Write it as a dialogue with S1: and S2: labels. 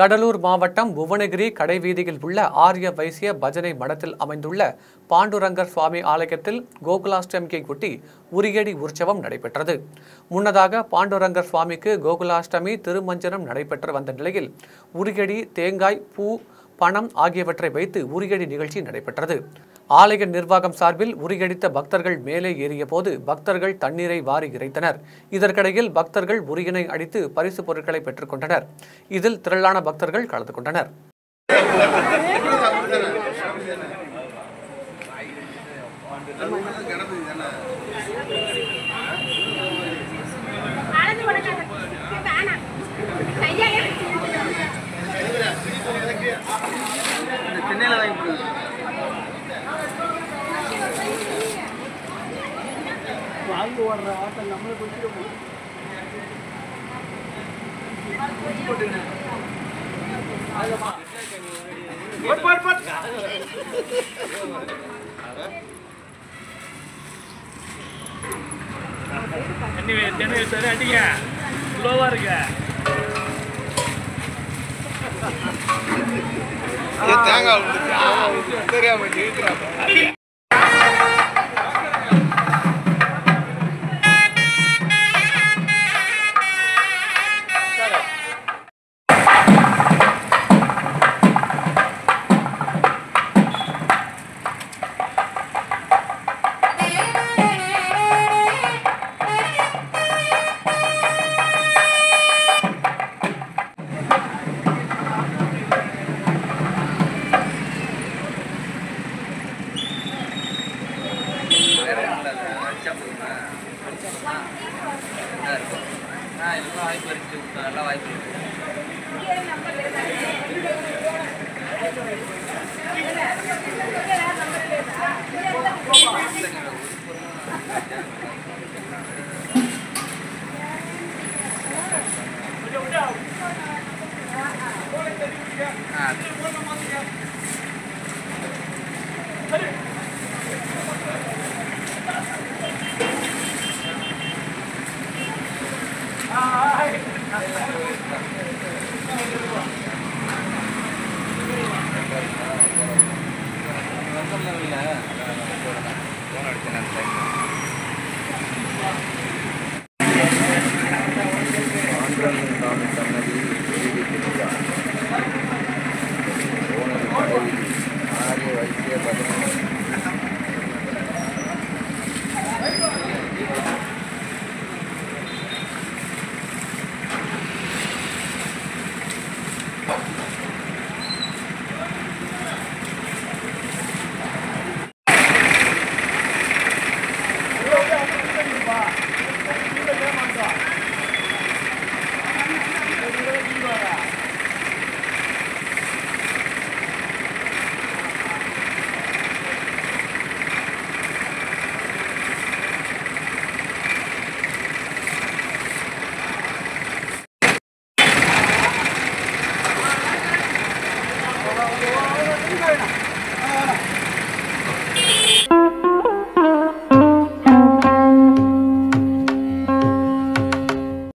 S1: கடலூர் மாவட்டம் புவனகிரி கடைவீதியில் உள்ள ஆரிய வைசிய பஜனை மடத்தில் அமைந்துள்ள பாண்டுரங்கர் சுவாமி ஆலயத்தில் கோகுலாஷ்டமியை ஒட்டி உரியடி உற்சவம் நடைபெற்றது. முன்னதாக பாண்டுரங்கர் சுவாமிக்கு கோகுலாஷ்டமி திருமஞ்சனம் நடைபெற்று வந்த நிலையில் உரியடி தேங்காய் பூ பணம் ஆகியவற்றை வைத்து உரியடி நிகழ்ச்சி நடைபெற்றது. ஆலய நிர்வாகம் சார்பில் உரியடித்த பக்தர்கள் மேலே ஏறிய போது பக்தர்கள் தண்ணீரை வாரி இறைத்தனர். இதற்கிடையில் பக்தர்கள் உரியனை அடித்து பரிசு பொருட்களை பெற்றுக்கொண்டனர் இதில் திரளான பக்தர்கள் கலந்து கொண்டனர்.
S2: அழைச்சு
S3: தண்ணி வே- தண்ணி சரி அடிங்க. ஸ்லோவா இருக்க
S4: தேங்காய். தெரியாம
S2: Ah.